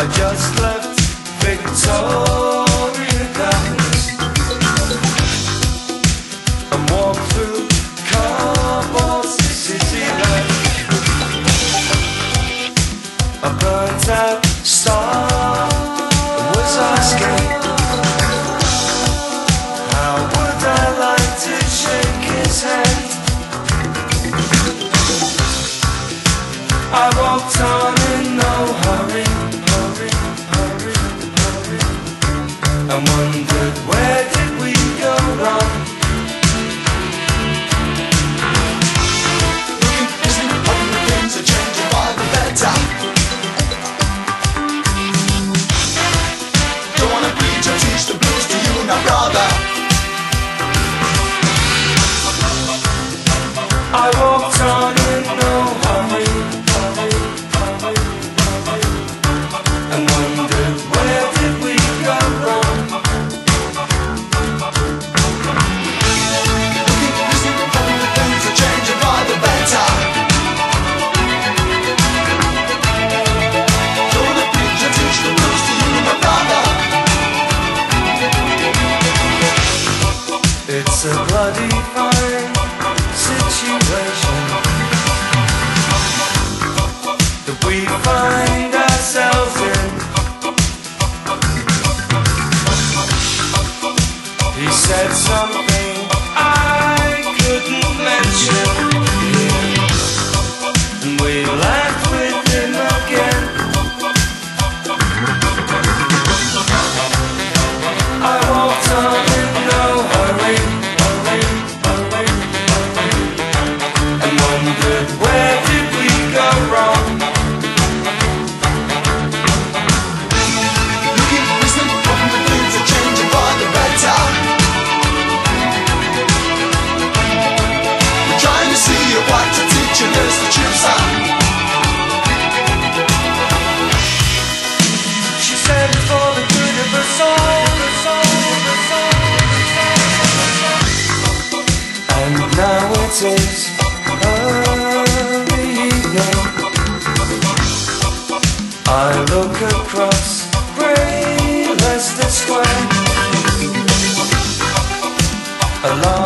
I just left Victoria Gardens and walked through cardboard city burnt out star was How would I like to shake his hand? I walked on and wondered where did we go wrong? Looking, listening, hoping that things are changing for the better. Don't wanna preach or teach the blues to you now, brother. I It's a bloody fine situation that we find ourselves in. He said something now it is early I look across grey Leicester Square. Along